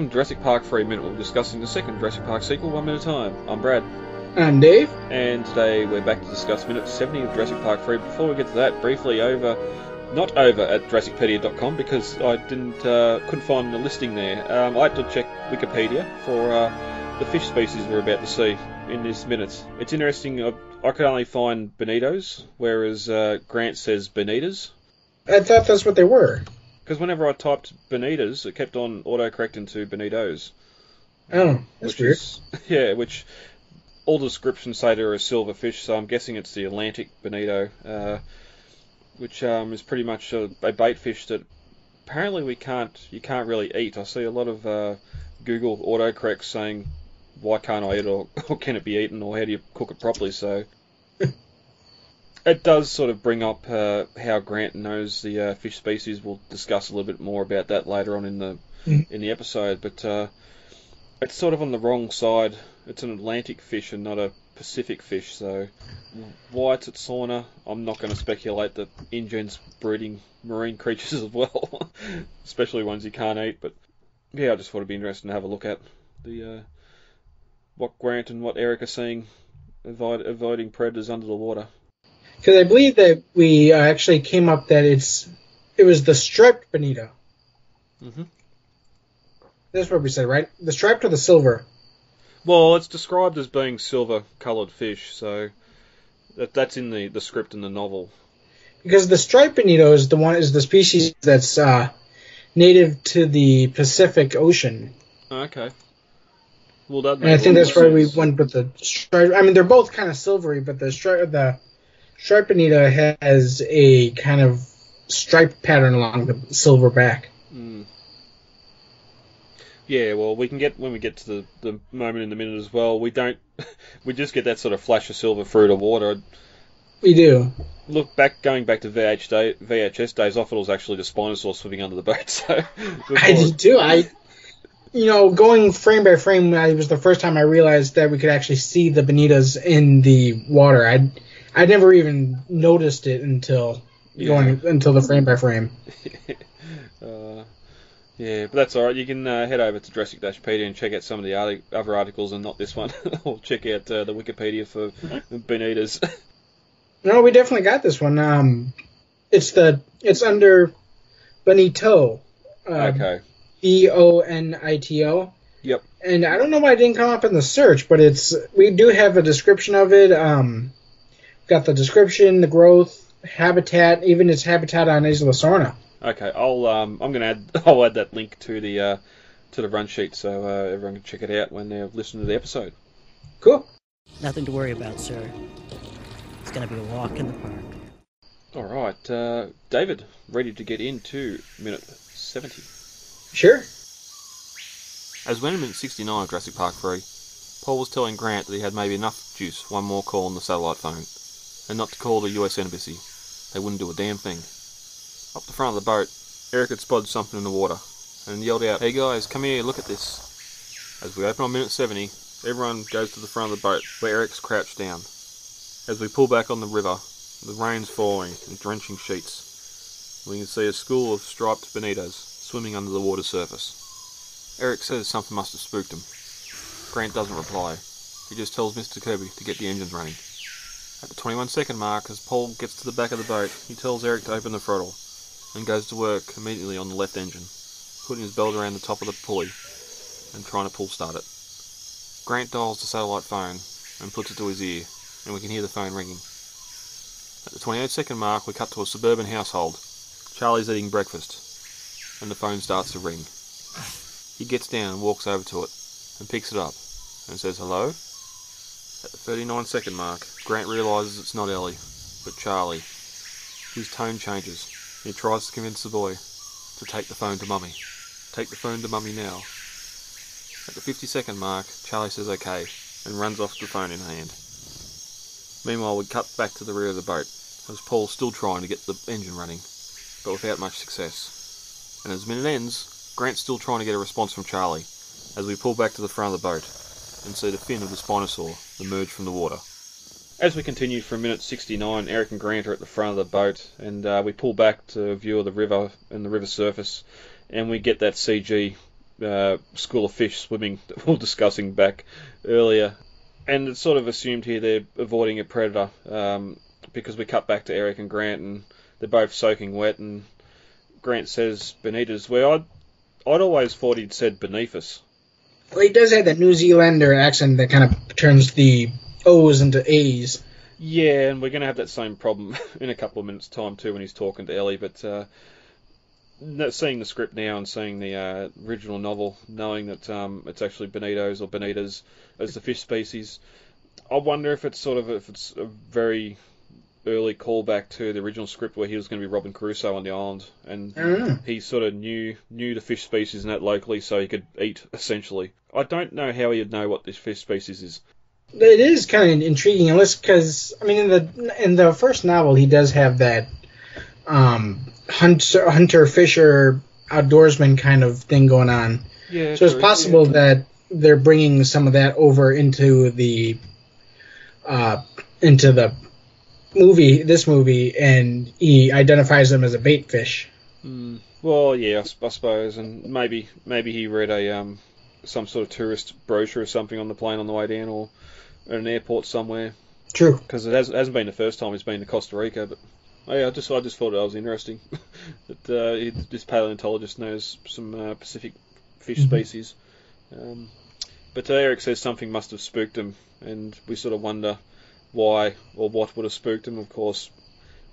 Welcome to Jurassic Park for a minute. We're discussing the second Jurassic Park sequel, one minute at a time. I'm Brad, I'm Dave. and today we're back to discuss minute 70 of Jurassic Park 3. Before we get to that, briefly over, not over at JurassicPedia.com because I didn't, uh, couldn't find the listing there. Um, I had to check Wikipedia for uh, the fish species we're about to see in this minute. It's interesting. I, I could only find bonitos, whereas uh, Grant says bonitas. I thought that's what they were. Because whenever I typed bonitas, it kept on autocorrecting to bonitos. Oh, that's which weird. is yeah, which all descriptions say they're a silver fish, so I'm guessing it's the Atlantic bonito, uh, which um, is pretty much a, a bait fish that apparently we can't you can't really eat. I see a lot of uh, Google autocorrects saying why can't I eat it or, or can it be eaten or how do you cook it properly? So it does sort of bring up uh, how Grant knows the uh, fish species. We'll discuss a little bit more about that later on in the Mhm. in the episode, but. Uh, it's sort of on the wrong side. It's an Atlantic fish and not a Pacific fish, so why it's at Sorna, I'm not going to speculate that InGen's breeding marine creatures as well, especially ones you can't eat. But yeah, I just thought it'd be interesting to have a look at the uh, what Grant and what Eric are seeing avoid, avoiding predators under the water. Because I believe that we uh, actually came up that it's it was the striped bonito. hmm That's what we said, right? The striped or the silver? Well, it's described as being silver-coloured fish, so that, that's in the, the script in the novel. Because the striped bonito is the one is the species that's uh, native to the Pacific Ocean, Okay. Well, that and I think that's more why we went with the striped. I mean, they're both kind of silvery, but the stri- the bonito has a kind of striped pattern along the silver back. Mm. Yeah, well, we can get when we get to the, the moment in the minute as well. We don't, we just get that sort of flash of silver through the water. We do. Look back, going back to VH day, VHS days, I thought it was actually the Spinosaurus swimming under the boat. So I did too. I, you know, going frame by frame, it was the first time I realized that we could actually see the bonitas in the water. I, I never even noticed it until Yeah. going until the frame by frame. uh, yeah, but that's all right. You can uh, head over to Jurassic Pedia and check out some of the arti- other articles and not this one, or check out uh, the Wikipedia for bonitas. No, we definitely got this one. Um, it's the it's under bonito. Uh, okay. B O N I T O. Yep. And I don't know why it didn't come up in the search, but it's we do have a description of it. Um, got the description, the growth, habitat, even its habitat on Isla Sorna. Okay, I'll um, I'm gonna add I'll add that link to the uh, to the run sheet so uh, everyone can check it out when they're listening to the episode. Cool. Nothing to worry about, sir. It's gonna be a walk in the park. All right, uh, David, ready to get into minute seventy. Sure. As when in minute sixty nine of Jurassic Park three, Paul was telling Grant that he had maybe enough juice, one more call on the satellite phone, and not to call the U.S. embassy. They wouldn't do a damn thing. Up the front of the boat, Eric had spotted something in the water and yelled out, "Hey guys, come here, look at this!" As we open on minute seventy, everyone goes to the front of the boat where Eric's crouched down. As we pull back on the river, the rain's falling in drenching sheets. We can see a school of striped bonitos swimming under the water surface. Eric says something must have spooked him. Grant doesn't reply. He just tells Mr. Kirby to get the engines running. At the 21 second mark, as Paul gets to the back of the boat, he tells Eric to open the throttle and goes to work immediately on the left engine, putting his belt around the top of the pulley and trying to pull start it. Grant dials the satellite phone and puts it to his ear, and we can hear the phone ringing. At the 28 second mark, we cut to a suburban household. Charlie's eating breakfast, and the phone starts to ring. He gets down and walks over to it and picks it up and says hello. At the 39 second mark, Grant realises it's not Ellie, but Charlie. His tone changes. He tries to convince the boy to take the phone to Mummy. Take the phone to Mummy now. At the 50 second mark, Charlie says okay and runs off with the phone in hand. Meanwhile, we cut back to the rear of the boat, as Paul's still trying to get the engine running, but without much success. And as the minute ends, Grant's still trying to get a response from Charlie, as we pull back to the front of the boat and see the fin of the Spinosaur emerge from the water. As we continue from minute 69, Eric and Grant are at the front of the boat, and uh, we pull back to a view of the river and the river surface, and we get that CG uh, school of fish swimming that we were discussing back earlier. And it's sort of assumed here they're avoiding a predator um, because we cut back to Eric and Grant and they're both soaking wet. And Grant says Bonitas, where I'd, I'd always thought he'd said beneath us. Well, he does have that New Zealander accent that kind of turns the O's into A's. Yeah, and we're going to have that same problem in a couple of minutes' time too when he's talking to Ellie. But uh, seeing the script now and seeing the uh, original novel, knowing that um, it's actually bonitos or bonitas as the fish species, I wonder if it's sort of if it's a very early callback to the original script where he was going to be Robin Crusoe on the island, and Mm. he sort of knew knew the fish species and that locally, so he could eat essentially. I don't know how he'd know what this fish species is. It is kind of intriguing, unless because I mean, in the in the first novel, he does have that um, hunter, hunter fisher outdoorsman kind of thing going on. Yeah, So it's possible that they're bringing some of that over into the uh, into the movie, this movie, and he identifies them as a bait fish. Mm, well, yeah, I suppose, and maybe maybe he read a um some sort of tourist brochure or something on the plane on the way down, or at an airport somewhere, True. because it, has, it hasn't been the first time he's been to Costa Rica. But oh, yeah, I just I just thought that was interesting that uh, he, this paleontologist knows some uh, Pacific fish Mhm. species. Um, but uh, Eric says something must have spooked him, and we sort of wonder why or what would have spooked him. Of course,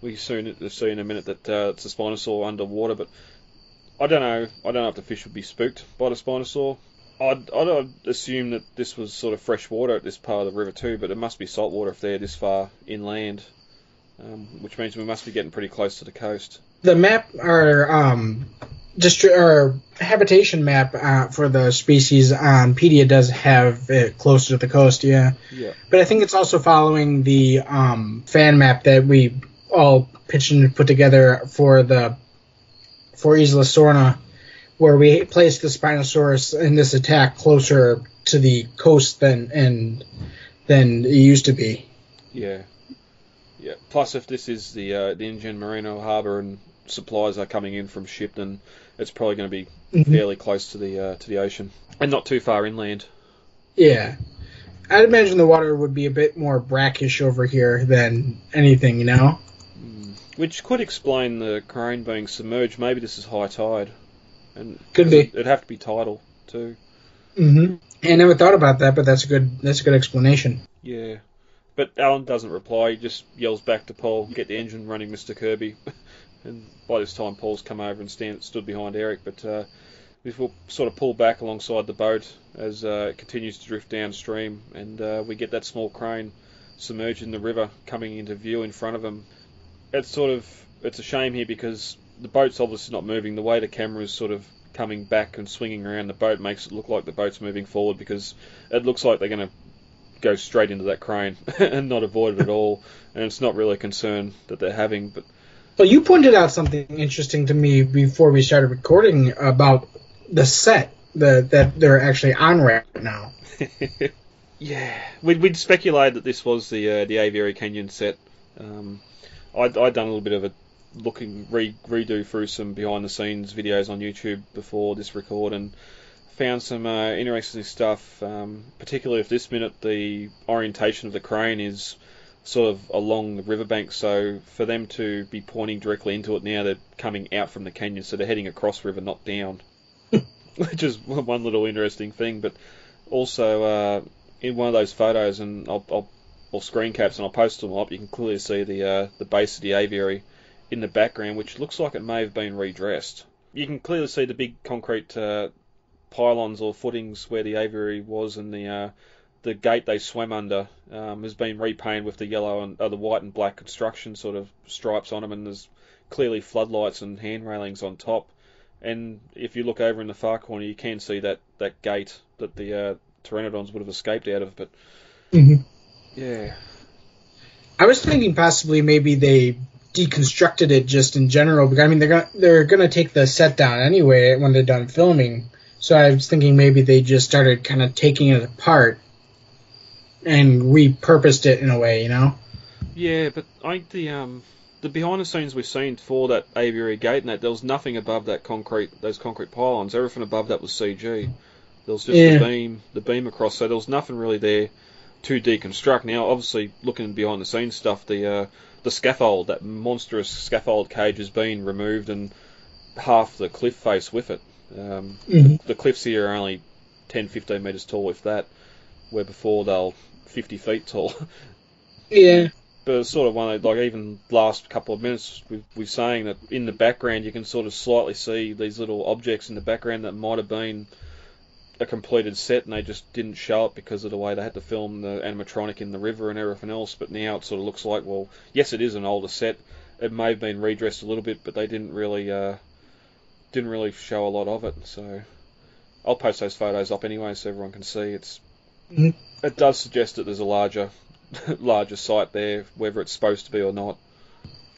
we soon see in a minute that uh, it's a Spinosaur underwater, but I don't know. I don't know if the fish would be spooked by the Spinosaur. I'd, I'd, assume that this was sort of fresh water at this part of the river too, but it must be salt water if they're this far inland, um, which means we must be getting pretty close to the coast. The map, our um, distri- or habitation map uh, for the species on Pedia does have it closer to the coast. Yeah. Yeah. But I think it's also following the um, fan map that we all pitched and put together for the for Isla Sorna, where we placed the Spinosaurus in this attack closer to the coast than and than it used to be. Yeah, yeah. Plus, if this is the uh, the InGen Marino Harbour and supplies are coming in from ship, then it's probably going to be Mhm. fairly close to the uh, to the ocean and not too far inland. Yeah. I'd imagine the water would be a bit more brackish over here than anything, you know? Which could explain the crane being submerged. Maybe this is high tide, and Could be. It'd have to be tidal too. Mm-hmm. I never thought about that, but that's a good that's a good explanation. Yeah. But Alan doesn't reply. He just yells back to Paul, "Get the engine running, Mister Kirby." and by this time, Paul's come over and stand, stood behind Eric. But uh, we will sort of pull back alongside the boat as uh, it continues to drift downstream, and uh, we get that small crane submerged in the river coming into view in front of him. It's sort of it's a shame here because the boat's obviously not moving. The way the camera is sort of coming back and swinging around the boat makes it look like the boat's moving forward because it looks like they're going to go straight into that crane and not avoid it at all. And it's not really a concern that they're having, but Well, you pointed out something interesting to me before we started recording about the set the, that they're actually on right now. yeah, we'd, we'd speculated that this was the uh, the Aviary Canyon set. Um, I'd, I'd done a little bit of a looking re, redo through some behind the scenes videos on YouTube before this record and found some uh, interesting stuff. Um, particularly if this minute the orientation of the crane is sort of along the riverbank, so for them to be pointing directly into it now, they're coming out from the canyon, so they're heading across river, not down. Which is one little interesting thing, but also uh, in one of those photos, and I'll, I'll or screen caps, and I'll post them up. You can clearly see the uh, the base of the aviary in the background, which looks like it may have been redressed. You can clearly see the big concrete uh, pylons or footings where the aviary was, and the uh, the gate they swam under um, has been repainted with the yellow and uh, the white and black construction sort of stripes on them, and there's clearly floodlights and hand railings on top. And if you look over in the far corner, you can see that, that gate that the uh, pteranodons would have escaped out of. But Mm-hmm. yeah, I was thinking possibly maybe they deconstructed it just in general because I mean they're gonna they're gonna take the set down anyway when they're done filming. So I was thinking maybe they just started kind of taking it apart and repurposed it in a way, you know? Yeah, but I think the um the the behind the scenes we've seen for that aviary gate and that there was nothing above that concrete those concrete pylons. Everything above that was CG. There was just Yeah. the beam the beam across, so there was nothing really there to deconstruct. Now, obviously, looking behind the scenes stuff, the uh, the scaffold, that monstrous scaffold cage, has been removed and half the cliff face with it. Um, Mhm. the cliffs here are only 10, 15 metres tall, if that, where before they were 50 feet tall. Yeah. but it's sort of one of like even last couple of minutes we we're saying that in the background you can sort of slightly see these little objects in the background that might have been a completed set and they just didn't show it because of the way they had to film the animatronic in the river and everything else. But now it sort of looks like well, yes, it is an older set. It may have been redressed a little bit, but they didn't really uh, didn't really show a lot of it. So I'll post those photos up anyway so everyone can see. It's Mhm. it does suggest that there's a larger larger site there, whether it's supposed to be or not.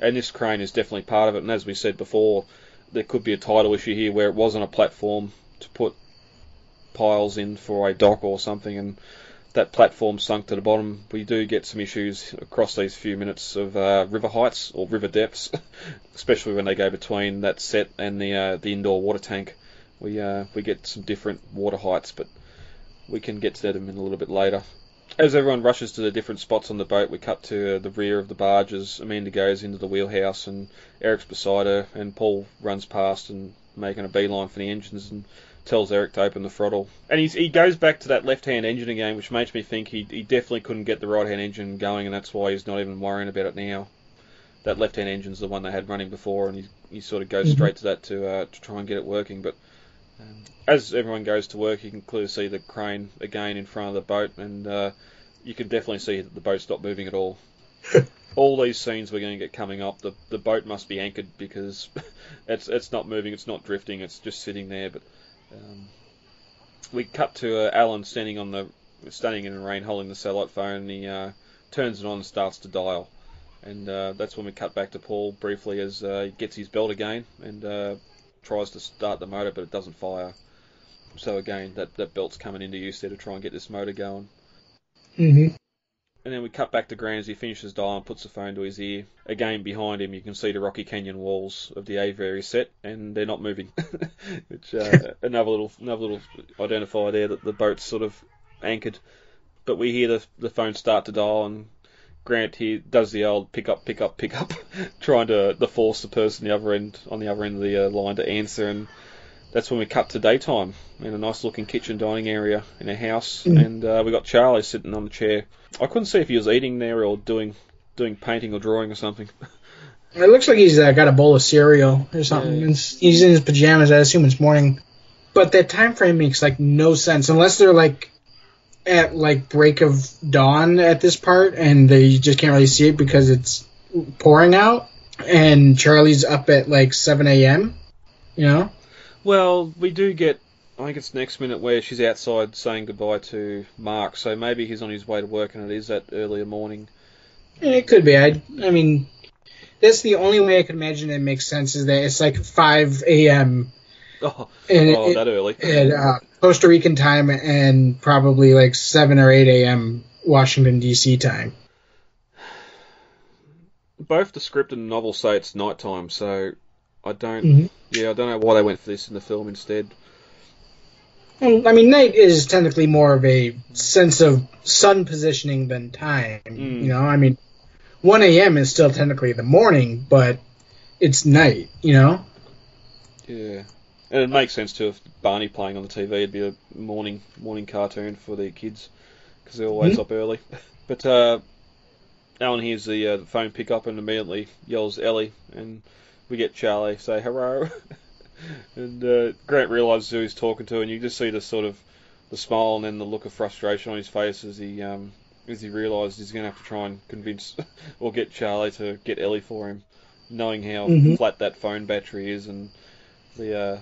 And this crane is definitely part of it. And as we said before, there could be a title issue here where it wasn't a platform to put piles in for a dock or something, and that platform sunk to the bottom. We do get some issues across these few minutes of uh, river heights or river depths, especially when they go between that set and the uh, the indoor water tank. We uh, we get some different water heights, but we can get to that in a little bit later. As everyone rushes to the different spots on the boat, we cut to uh, the rear of the barge as Amanda goes into the wheelhouse and Eric's beside her, and Paul runs past and making a beeline for the engines and tells Eric to open the throttle. And he's, he goes back to that left-hand engine again, which makes me think he, he definitely couldn't get the right-hand engine going, and that's why he's not even worrying about it now. That left-hand engine's the one they had running before, and he, he sort of goes Mhm. straight to that to uh, to try and get it working. But um, as everyone goes to work, you can clearly see the crane again in front of the boat, and uh, you can definitely see that the boat's stopped moving at all. all these scenes we're going to get coming up, the the boat must be anchored because it's it's not moving, it's not drifting, it's just sitting there. But um, we cut to uh, Alan standing on the standing in the rain, holding the satellite phone. And he uh, turns it on and starts to dial, and uh, that's when we cut back to Paul briefly as uh, he gets his belt again and uh, tries to start the motor, but it doesn't fire. So again, that that belt's coming into use there to try and get this motor going. hmm And then we cut back to Grant as he finishes dial and puts the phone to his ear. Again, behind him, you can see the Rocky Canyon walls of the aviary set, and they're not moving. Which uh, another little another little identifier there that the boat's sort of anchored. But we hear the the phone start to dial, and Grant here does the old pick up, pick up, pick up, trying to, to force the person the other end on the other end of the uh, line to answer, and that's when we cut to daytime in a nice looking kitchen dining area in a house, Mm. and uh, we got Charlie sitting on the chair. I couldn't see if he was eating there or doing doing painting or drawing or something. It looks like he's uh, got a bowl of cereal or something. Yeah. He's in his pajamas. I assume it's morning. But that time frame makes like no sense unless they're like at like break of dawn at this part, and they just can't really see it because it's pouring out. And Charlie's up at like 7 a.m. You know. Well, we do get. I think it's next minute where she's outside saying goodbye to Mark, so maybe he's on his way to work and it is that earlier morning. It could be. I. I mean, that's the only way I could imagine it makes sense is that it's like 5 a.m. Oh, and oh it- that early. at uh, Costa Rican time and probably like 7 or 8 a.m. Washington, D.C. time. Both the script and the novel say it's nighttime, so I don't. Mhm. Yeah, I don't know why they went for this in the film instead. I mean, night is technically more of a sense of sun positioning than time. Mm. You know, I mean, 1 a.m. is still technically the morning, but it's night, you know? Yeah, and it makes sense too if Barney playing on the TV, it'd be a morning morning cartoon for the kids because they're always Mhm. up early. But uh, Alan hears the, uh, the phone pick up and immediately yells Ellie, and we get Charlie say hello, and uh, Grant realizes who he's talking to, and you just see the sort of the smile and then the look of frustration on his face as he um, as he realizes he's going to have to try and convince or get Charlie to get Ellie for him, knowing how Mhm. flat that phone battery is and the, uh,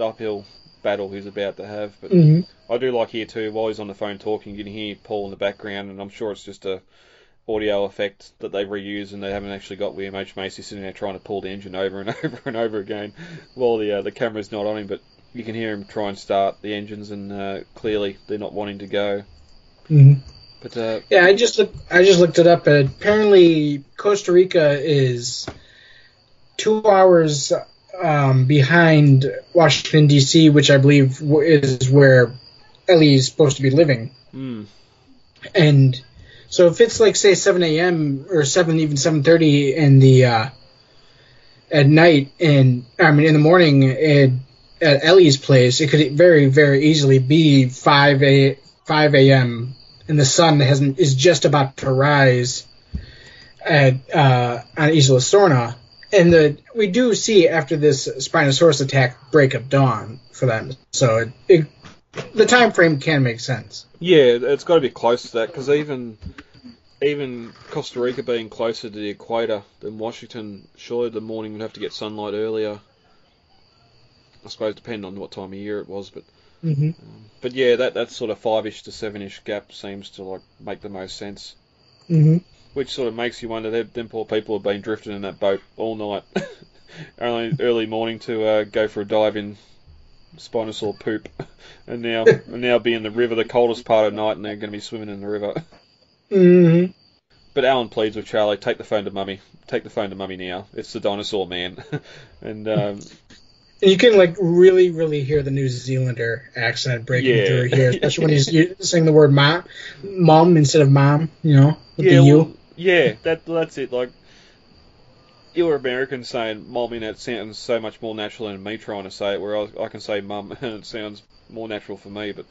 the uphill battle he's about to have. But Mm-hmm. I do like here too, while he's on the phone talking, you can hear Paul in the background, and I'm sure it's just a audio effect that they've reused and they haven't actually got William H Macy sitting there trying to pull the engine over and over and over again while the uh, the camera's not on him. But you can hear him try and start the engines, and uh, clearly they're not wanting to go. Mm-hmm. But uh, Yeah, I just look, I just looked it up. And apparently, Costa Rica is two hours um, behind Washington D.C., which I believe is where Ellie is supposed to be living. mm, And so, if it's like say 7 a.m. or 7 even 7:30 in the uh, at night, and I mean in the morning at, at Ellie's place, it could very very easily be 5 a 5 a.m. and the sun hasn't is just about to rise at uh, on Isla Sorna. And the we do see after this Spinosaurus attack break of dawn for them, so it, it the time frame can make sense. yeah, it's got to be close to that because even even Costa Rica being closer to the equator than Washington, surely the morning would have to get sunlight earlier. I suppose depending on what time of year it was, but Mm-hmm. but yeah, that that sort of five-ish to seven-ish gap seems to like make the most sense. Mm-hmm. Which sort of makes you wonder. Them, them poor people have been drifting in that boat all night, only early morning to uh, go for a dive in Spinosaur poop, and now and now be in the river the coldest part of night, and they're going to be swimming in the river. Mm-hmm. But Alan pleads with Charlie, take the phone to Mummy, take the phone to Mummy now. It's the dinosaur man, and um, You can like really, really hear the New Zealander accent breaking Yeah. through here, especially when he's saying the word "mom," "mom" instead of "mom." You know, with yeah, the U. yeah, that that's it. Like you're American saying "mom" and it sounds so much more natural than me trying to say it. Where I, I can say "mum" and it sounds more natural for me. But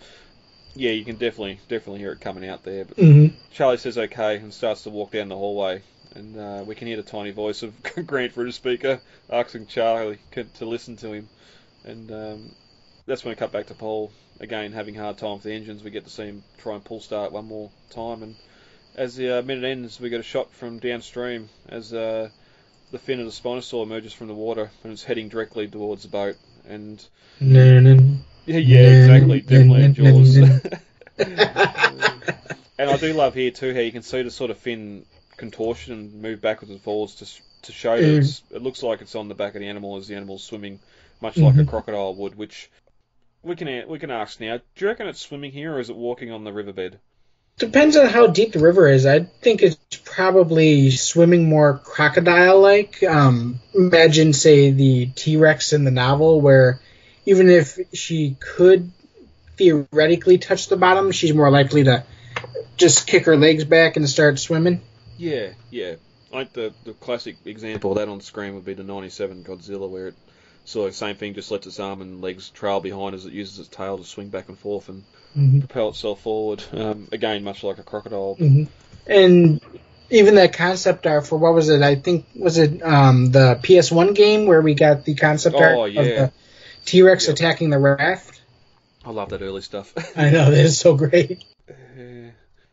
yeah, you can definitely definitely hear it coming out there. But Mm-hmm. Charlie says okay and starts to walk down the hallway, and uh, we can hear the tiny voice of Grant through the speaker asking Charlie to listen to him, and um, that's when we cut back to Paul again having a hard time with the engines. We get to see him try and pull start one more time, and as the uh, minute ends, we get a shot from downstream as uh, the fin of the Spinosaur emerges from the water and it's heading directly towards the boat, and yeah, yeah, exactly, definitely in Jaws. And I do love here too how you can see the sort of fin contortion and move backwards and forwards to to show that Mm. it's, it looks like it's on the back of the animal as the animal's swimming, much like a Mhm. crocodile would. Which we can we can ask now. Do you reckon it's swimming here or is it walking on the riverbed? Depends on how deep the river is. I think it's probably swimming more crocodile-like. Um, imagine, say, the T-Rex in the novel, where even if she could theoretically touch the bottom, she's more likely to just kick her legs back and start swimming. Yeah, yeah. Like the the classic example of that on screen would be the '97 Godzilla, where it sort of same thing, just lets its arm and legs trail behind as it uses its tail to swing back and forth and Mm-hmm. propel itself forward. Um, again, much like a crocodile. hmm And even that concept art for what was it? I think was it um, the PS1 game where we got the concept Oh, art yeah. of the T-Rex Yep. attacking the raft. I love that early stuff. I know that is so great.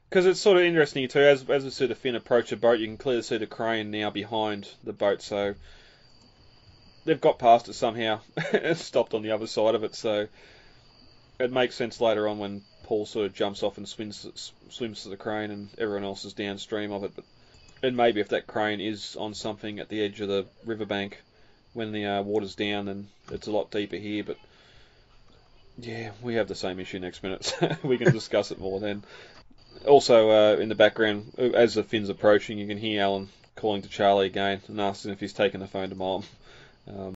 Because it's sort of interesting too. As as we see the fin approach the boat, you can clearly see the crane now behind the boat. So they've got past it somehow, stopped on the other side of it. So it makes sense later on when Paul sort of jumps off and swims swims to the crane, and everyone else is downstream of it. But and maybe if that crane is on something at the edge of the riverbank when the uh, water's down, then it's a lot deeper here. But yeah, we have the same issue next minute. So we can discuss it more then. Also, uh, in the background, uh, as the fin's approaching, you can hear Alan calling to Charlie again and asking if he's taken the phone to mom. Um,